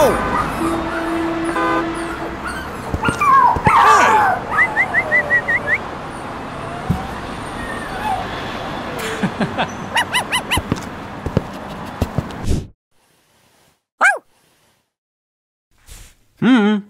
Boom! Hmm.